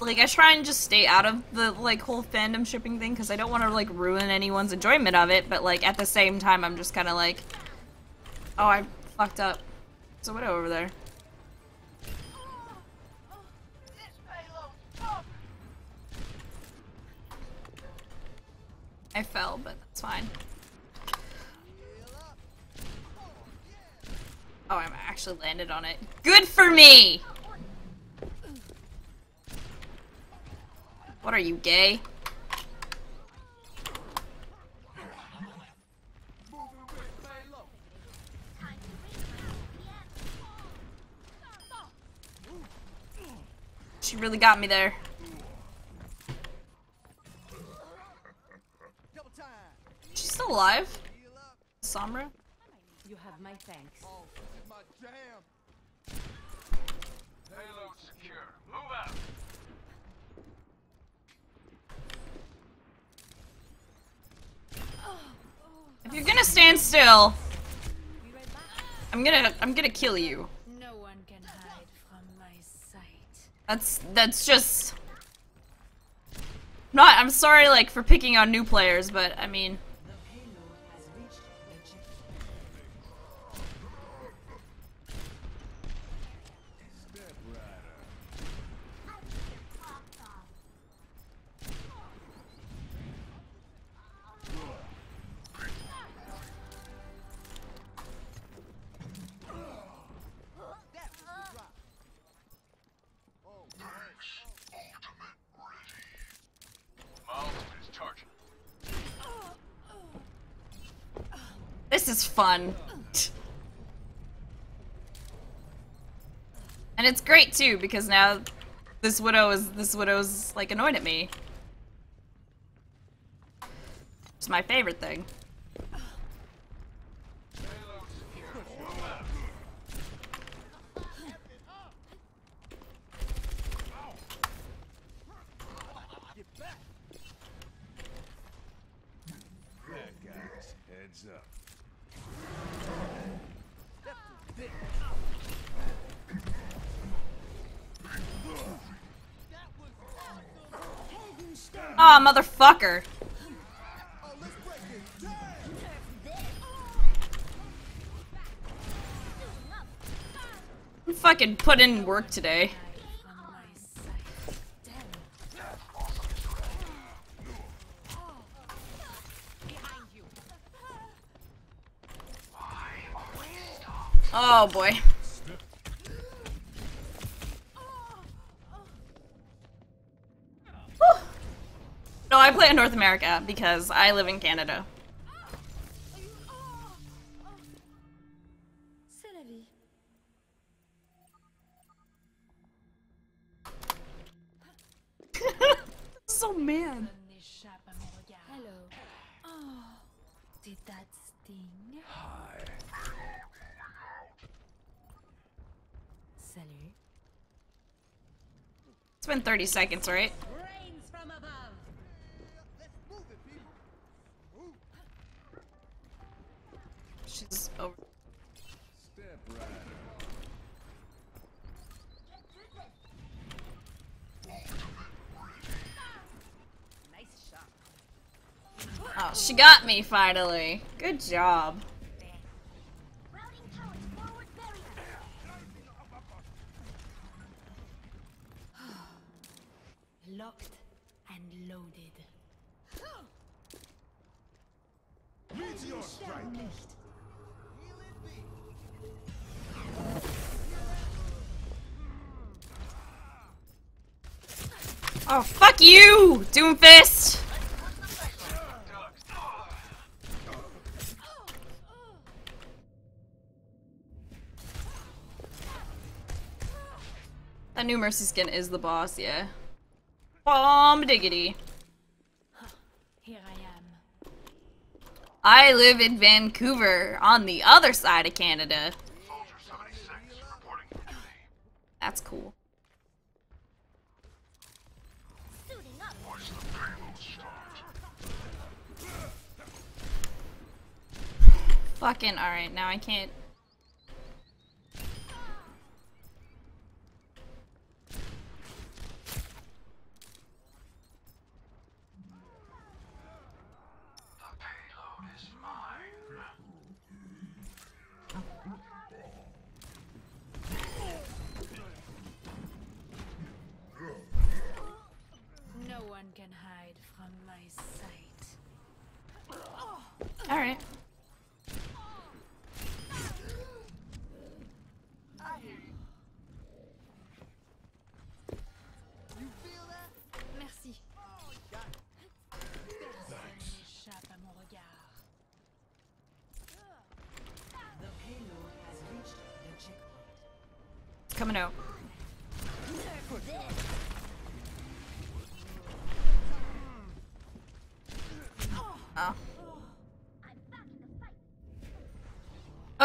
like, I try and just stay out of the, like, whole fandom shipping thing, because I don't want to, like, ruin anyone's enjoyment of it, but, like, at the same time, I'm just kind of like, oh, I fucked up. So what over there? I fell, but that's fine. Oh, I actually landed on it. Good for me! What are you, gay? She really got me there. She's still alive? Samra? You have my thanks. Oh, this is my jam. Payload secure. Move out. If you're gonna stand still, I'm gonna I'm gonna kill you. No one can hide from my sight. That's that's just not I'm sorry like for picking on new players, but I mean this is fun. And it's great too because now this widow is this widow's like annoyed at me. It's my favorite thing. Down. I'm fucking put in work today. Oh boy. North America because I live in Canada. C'est la vie. so mad. N'échappe à mon regard. Hello. Oh, did that sting? Salut. It's been 30 seconds, right? Me finally. Good job. New Mercy skin is the boss, yeah. Bomb diggity. Here I am. I live in Vancouver, on the other side of Canada. Soldier 76 reporting for duty. That's cool. Suiting up. Watch the payload start. Fucking alright, now I can't.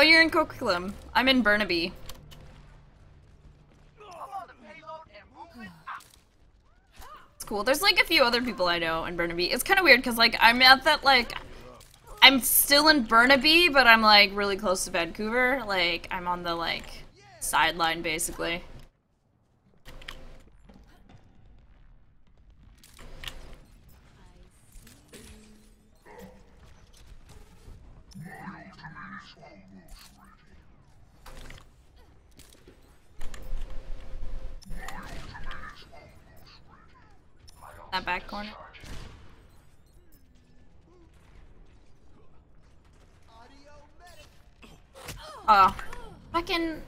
You're in Coquitlam. I'm in Burnaby. It's cool. There's like a few other people I know in Burnaby. It's kind of weird because like I'm at that like I'm still in Burnaby, but I'm like really close to Vancouver. Like I'm on the like sideline basically. That back corner. Audio medic. Oh, fucking.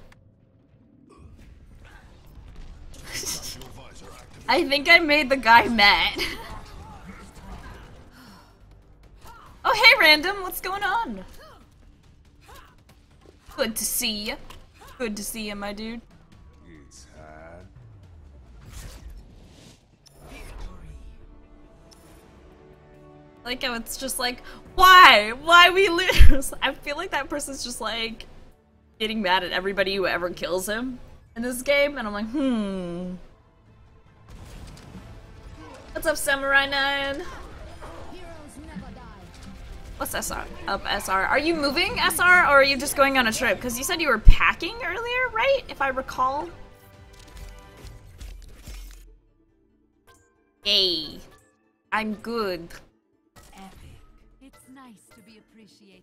I think I made the guy mad. oh, hey, random, what's going on? Good to see you. Good to see you, my dude. Like how it's just like, why? Why we lose? I feel like that person's just like getting mad at everybody who ever kills him in this game, and I'm like, hmm. What's up, Samurai Nine? Heroes never die. What's SR? Up SR. Are you moving SR or are you just going on a trip? Because you said you were packing earlier, right? If I recall. Yay. I'm good. It's nice to be appreciated.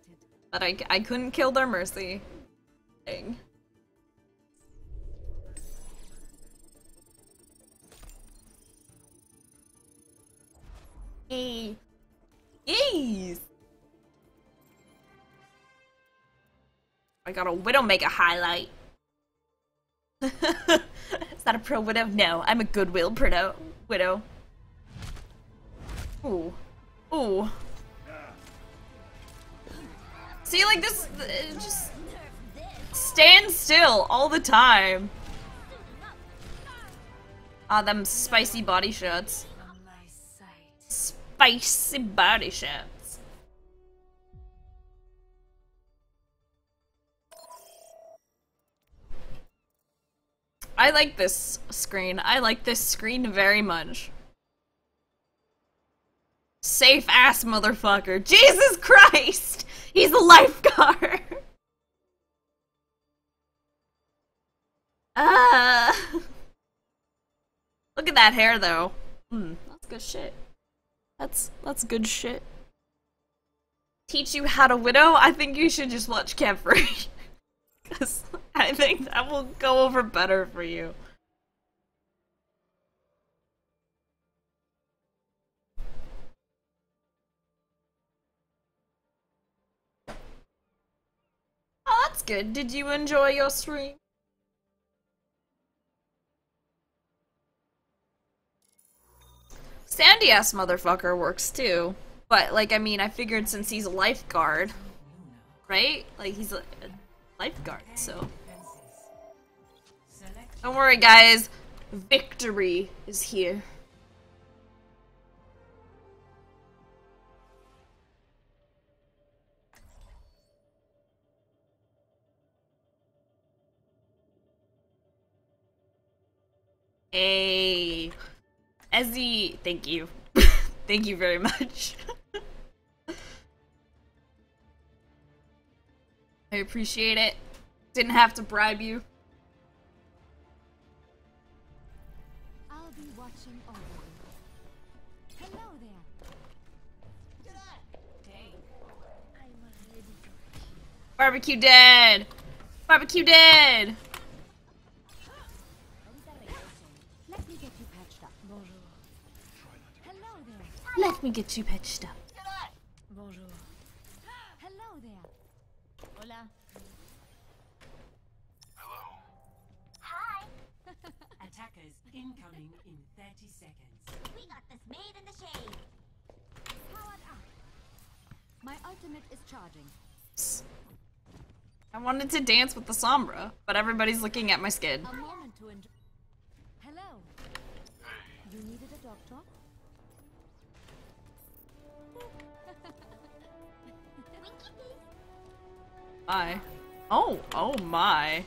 But I, I couldn't kill their mercy. Dang. Yes. I got a Widowmaker highlight. Is that a pro widow? No, I'm a goodwill widow. Widow. Ooh. Ooh. See, like this, just stand still all the time. Ah, them spicy body shots. Spicy body shots. I like this screen. I like this screen very much. Safe ass motherfucker. Jesus Christ! He's a lifeguard! Ah. Look at that hair though. Hmm, that's good shit. That's that's good shit. Teach you how to widow? I think you should just watch Kephrii. Cause I think that will go over better for you. Oh, that's good. Did you enjoy your stream? Sandy ass motherfucker works too. But, like, I mean, I figured since he's a lifeguard, right? Like, he's a, lifeguard, so. Don't worry, guys. Victory is here. Hey. Ezzy, thank you. thank you very much. I appreciate it. Didn't have to bribe you. I'll be watching over you. Hello there. Barbecue dead! Barbecue dead! Let me get you patched up. Bonjour. Hello there. Let me get you patched up. Bonjour. Hello there. Hola. Hello. Hi. Attackers incoming in 30 seconds. We got this made in the shade. Powered up. My ultimate is charging. I wanted to dance with the Sombra, but everybody's looking at my skin. Oh, oh my.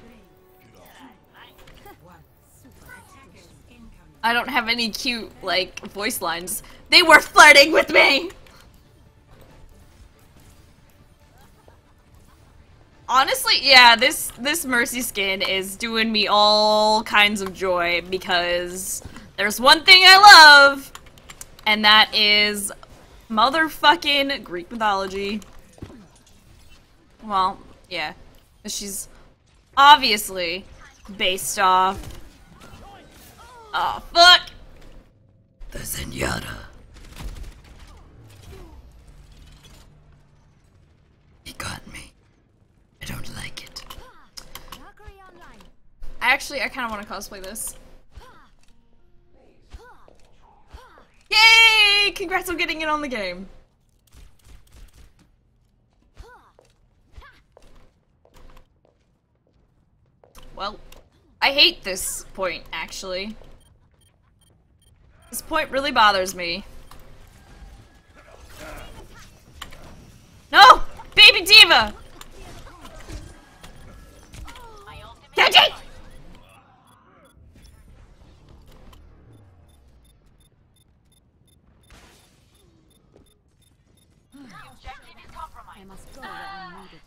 I don't have any cute, like, voice lines. They were flirting with me! Honestly, yeah, this this Mercy skin is doing me all kinds of joy because there's one thing I love, and that is motherfucking Greek mythology. Well, yeah. She's obviously based off. Oh, fuck! The Zenyatta. He got me. I don't like it. I actually, I kind of want to cosplay this. Yay! Congrats on getting it on the game. Well, I hate this point, actually. This point really bothers me. No! Baby D.Va! Genji! I must go where I'm needed.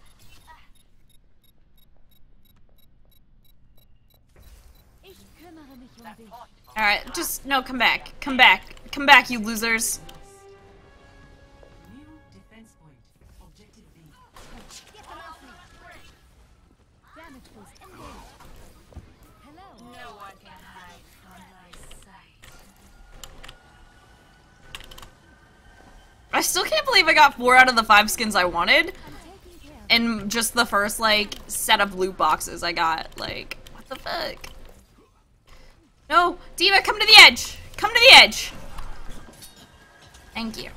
Ich kümmere mich um dich. Alright, just, no, come back. Come back. Come back, you losers. I still can't believe I got four out of the five skins I wanted. In just the first like set of loot boxes I got. Like, what the fuck? No, D.Va, come to the edge. Come to the edge. Thank you.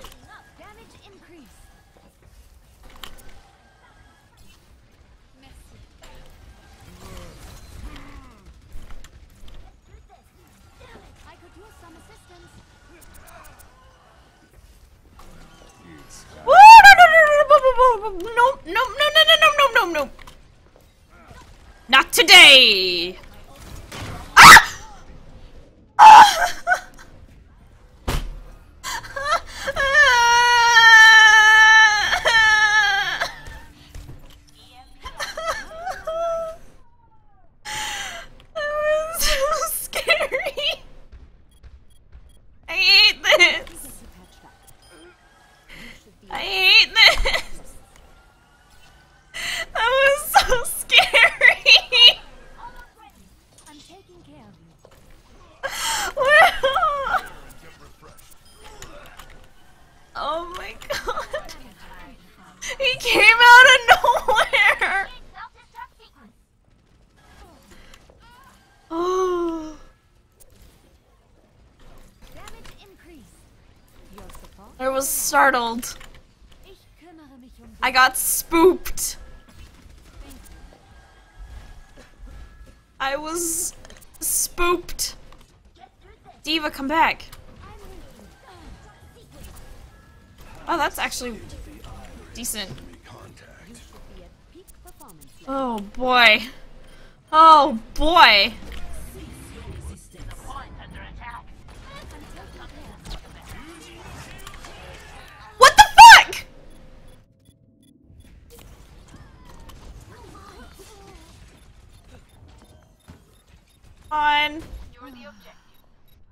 Startled. I got spooked. I was spooked. D.Va, come back. Oh, that's actually decent. again. You're the objective.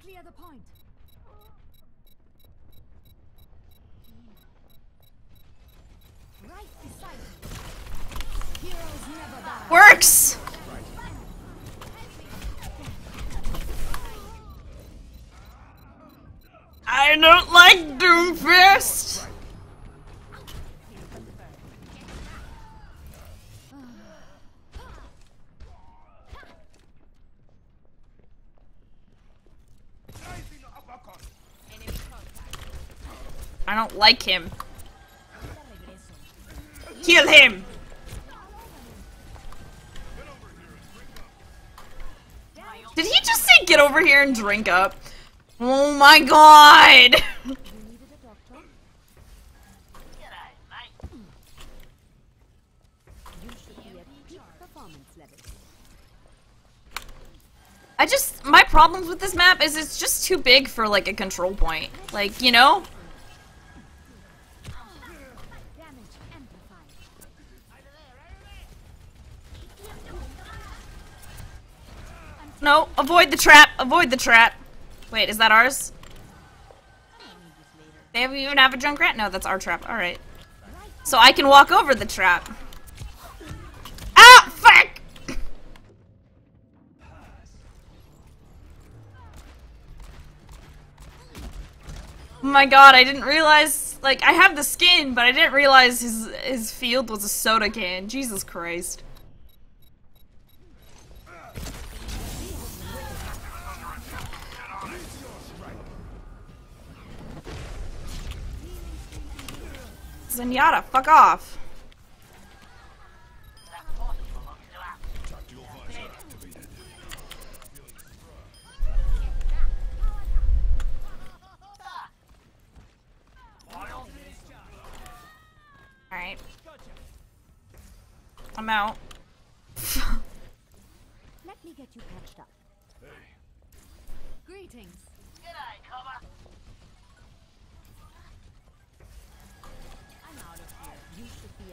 Clear the point. Like him. Kill him. Did he just say get over here and drink up? Oh my god! I just my problems with this map is it's just too big for like a control point. Like, you know? Damage amplified. No, avoid the trap. Avoid the trap. Wait, is that ours? They have, even have a Junkrat? No, that's our trap. Alright. So I can walk over the trap. Ah! Fuck! Oh my god, I didn't realize like I have the skin, but I didn't realize his his field was a soda can. Jesus Christ. Zenyatta, fuck off.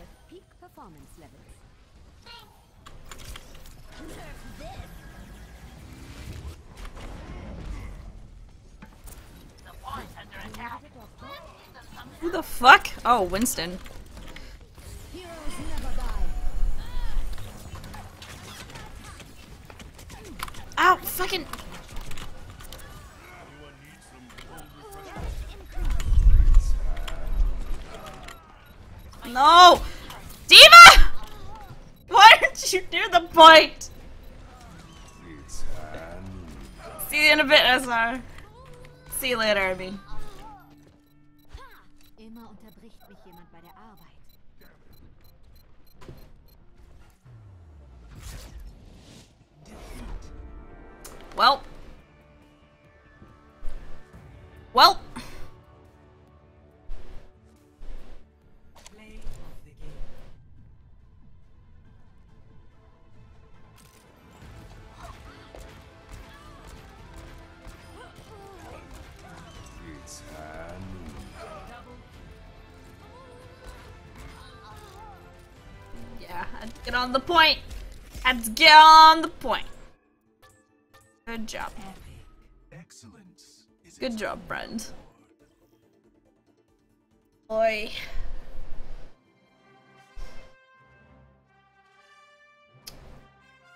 near peak performance levels. Nerf this! Who the fuck? Oh, Winston. Ow, fucking... No! You point? See you in a bit, SR. See you later, I mean. Immer the point. To get on the point. Good job. Good job, friend. Boy.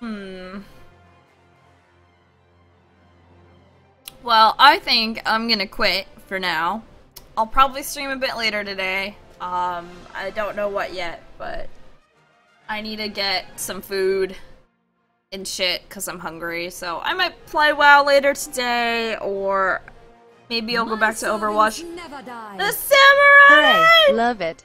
Hmm. Well, I think I'm gonna quit for now. I'll probably stream a bit later today. Um, I don't know what yet, but I need to get some food and shit because I'm hungry. So I might play WoW later today, or maybe I'll go back to Overwatch. Never. The Samurai! Hooray! Love it.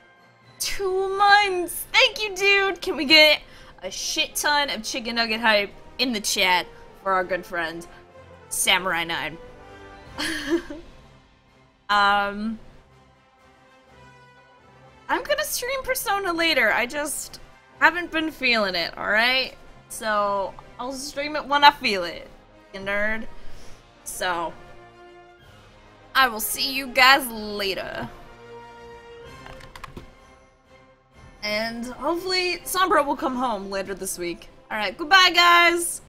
Two months! Thank you, dude! Can we get a shit ton of chicken nugget hype in the chat for our good friend, Samurai 9? um. I'm gonna stream Persona later. I just haven't been feeling it, alright? So, I'll stream it when I feel it, you nerd. So, I will see you guys later. And hopefully Sombra will come home later this week. Alright, goodbye guys!